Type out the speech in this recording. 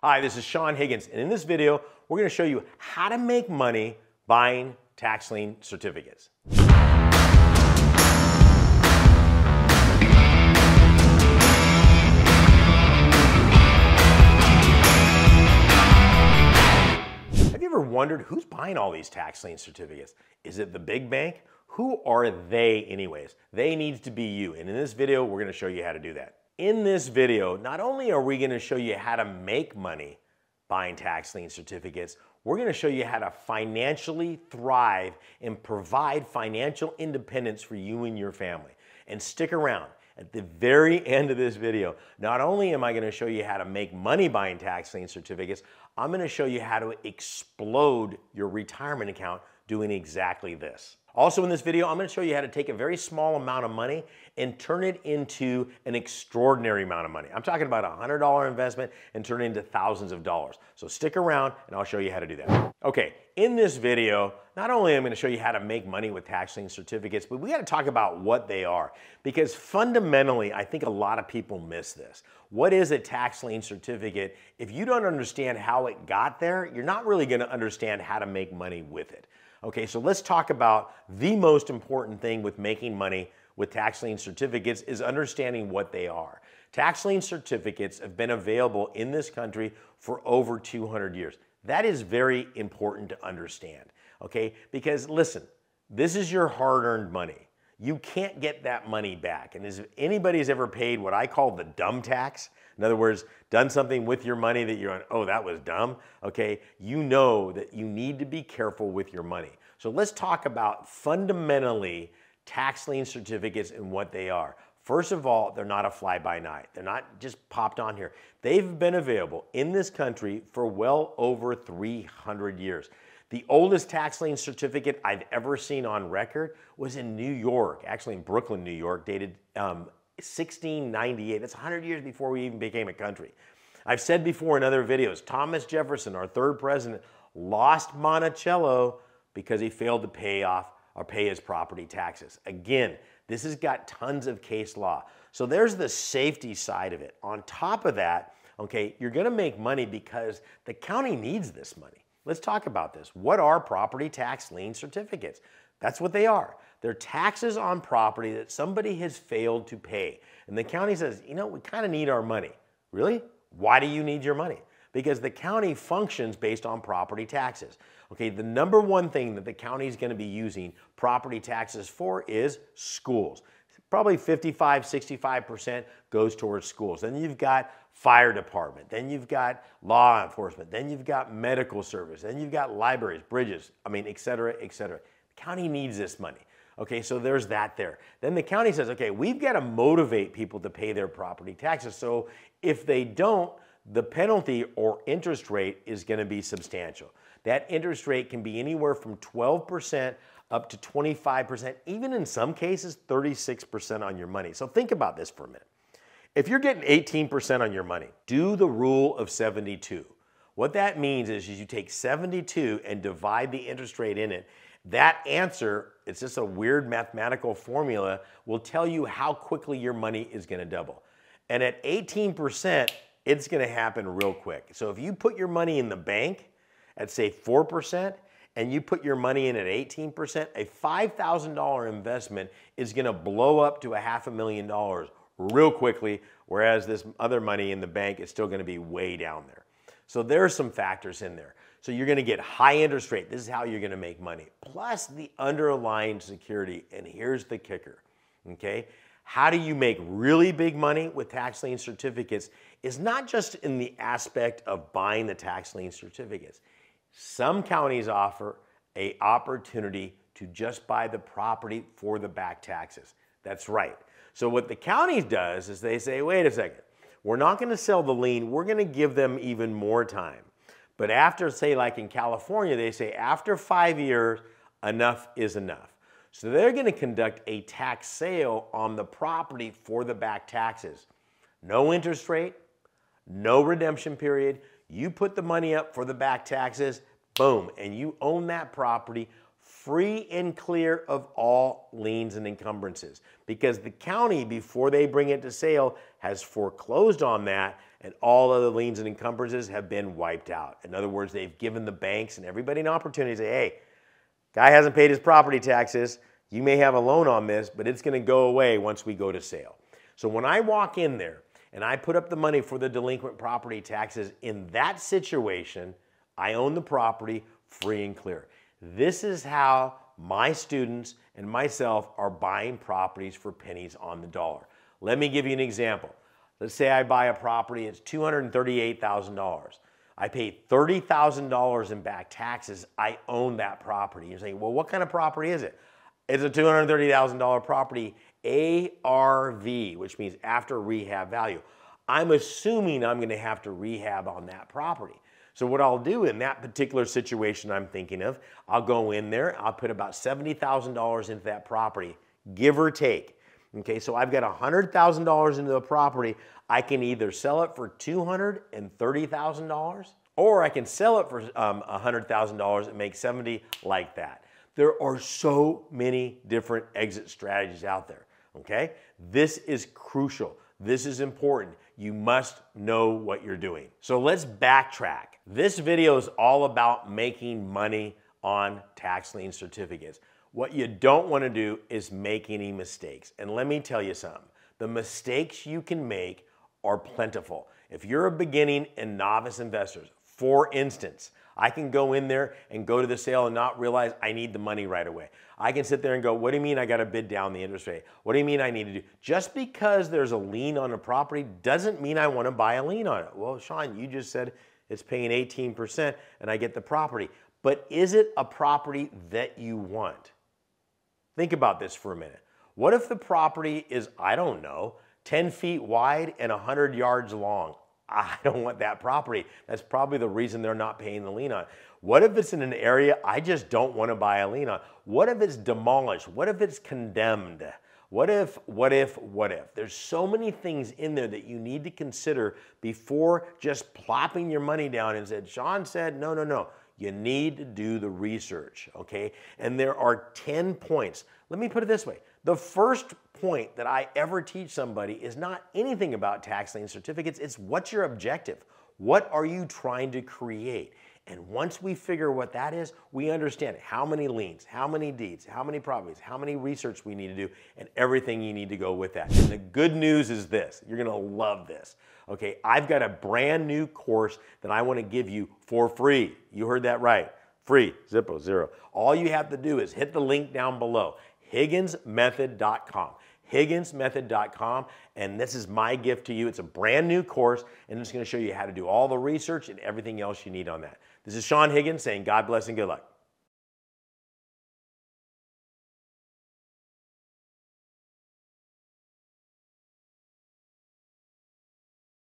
Hi, this is Saen Higgins, and in this video, we're gonna show you how to make money buying tax lien certificates. Have you ever wondered who's buying all these tax lien certificates? Is it the big bank? Who are they anyways? They needs to be you, and in this video, we're gonna show you how to do that. In this video, not only are we gonna show you how to make money buying tax lien certificates, we're gonna show you how to financially thrive and provide financial independence for you and your family. And stick around. At the very end of this video, not only am I gonna show you how to make money buying tax lien certificates, I'm gonna show you how to explode your retirement account doing exactly this. Also in this video, I'm gonna show you how to take a very small amount of money and turn it into an extraordinary amount of money. I'm talking about a $100 investment and turn it into thousands of dollars. So stick around and I'll show you how to do that. Okay, in this video, not only am I gonna show you how to make money with tax lien certificates, but we gotta talk about what they are. Because fundamentally, I think a lot of people miss this. What is a tax lien certificate? If you don't understand how it got there, you're not really gonna understand how to make money with it. Okay, so let's talk about the most important thing with making money with tax lien certificates is understanding what they are. Tax lien certificates have been available in this country for over 200 years. That is very important to understand, okay? Because listen, this is your hard earned money. You can't get that money back. And if anybody's ever paid what I call the dumb tax, in other words, done something with your money that you're on, oh, that was dumb, okay, you know that you need to be careful with your money. So let's talk about fundamentally tax lien certificates and what they are. First of all, they're not a fly by night. They're not just popped on here. They've been available in this country for well over 300 years. The oldest tax lien certificate I've ever seen on record was in New York, actually in Brooklyn, New York, dated um, 1698. That's 100 years before we even became a country. I've said before in other videos, Thomas Jefferson, our third president, lost Monticello because he failed to pay off or pay his property taxes. Again, this has got tons of case law. So there's the safety side of it. On top of that, okay, you're gonna make money because the county needs this money. Let's talk about this. What are property tax lien certificates? That's what they are. They're taxes on property that somebody has failed to pay. And the county says, you know, we kind of need our money. Really? Why do you need your money? Because the county functions based on property taxes. Okay, the number one thing that the county is going to be using property taxes for is schools. Probably 55, 65% goes towards schools. Then you've got fire department, then you've got law enforcement, then you've got medical service, then you've got libraries, bridges, I mean, et cetera, et cetera. County needs this money. Okay, so there's that there. Then the county says, okay, we've got to motivate people to pay their property taxes. So if they don't, the penalty or interest rate is going to be substantial. That interest rate can be anywhere from 12% up to 25%, even in some cases, 36% on your money. So think about this for a minute. If you're getting 18% on your money, do the rule of 72. What that means is you take 72 and divide the interest rate in it. That answer, it's just a weird mathematical formula, will tell you how quickly your money is going to double. And at 18%, it's going to happen real quick. So if you put your money in the bank at say 4% and you put your money in at 18%, a $5,000 investment is going to blow up to a half a million dollars real quickly, whereas this other money in the bank is still going to be way down there. So there are some factors in there. So you're going to get high interest rate. This is how you're going to make money. Plus the underlying security. And here's the kicker. Okay? How do you make really big money with tax lien certificates is not just in the aspect of buying the tax lien certificates. Some counties offer a opportunity to just buy the property for the back taxes. That's right. So what the county does is they say, wait a second, we're not going to sell the lien. We're going to give them even more time. But after, say, like in California, they say after five years, enough is enough. So they're going to conduct a tax sale on the property for the back taxes. No interest rate, no redemption period. You put the money up for the back taxes, boom, and you own that property free and clear of all liens and encumbrances because the county, before they bring it to sale, has foreclosed on that and all other liens and encumbrances have been wiped out. In other words, they've given the banks and everybody an opportunity to say, hey, guy hasn't paid his property taxes. You may have a loan on this, but it's going to go away once we go to sale. So when I walk in there and I put up the money for the delinquent property taxes in that situation, I own the property free and clear. This is how my students and myself are buying properties for pennies on the dollar. Let me give you an example. Let's say I buy a property, it's $238,000. I paid $30,000 in back taxes. I own that property. You're saying, well, what kind of property is it? It's a $230,000 property, ARV, which means after rehab value. I'm assuming I'm going to have to rehab on that property. So what I'll do in that particular situation I'm thinking of, I'll go in there, I'll put about $70,000 into that property, give or take. Okay, so I've got $100,000 into the property. I can either sell it for $230,000 or I can sell it for um, $100,000 and make 70 like that. There are so many different exit strategies out there, okay? This is crucial. This is important. You must know what you're doing. So let's backtrack. This video is all about making money on tax lien certificates. What you don't want to do is make any mistakes. And let me tell you something. The mistakes you can make are plentiful. If you're a beginning and novice investor, for instance, I can go in there and go to the sale and not realize I need the money right away. I can sit there and go, what do you mean I got to bid down the interest rate? What do you mean I need to do? Just because there's a lien on a property doesn't mean I want to buy a lien on it. Well, Saen, you just said it's paying 18% and I get the property. But is it a property that you want? Think about this for a minute. What if the property is, I don't know, 10 feet wide and 100 yards long? I don't want that property. That's probably the reason they're not paying the lien on. What if it's in an area I just don't want to buy a lien on? What if it's demolished? What if it's condemned? What if, what if, what if? There's so many things in there that you need to consider before just plopping your money down and said, Saen said, no, no, no. You need to do the research, okay? And there are 10 points. Let me put it this way. The first point that I ever teach somebody is not anything about tax lien certificates, it's what's your objective? What are you trying to create? And once we figure what that is, we understand how many liens, how many deeds, how many properties, how many research we need to do, and everything you need to go with that. And the good news is this you're gonna love this. Okay, I've got a brand new course that I wanna give you for free. You heard that right. Free, Zippo, zero. All you have to do is hit the link down below, higginsmethod.com higginsmethod.com and this is my gift to you. It's a brand new course and it's going to show you how to do all the research and everything else you need on that. This is Saen Higgins saying God bless and good luck.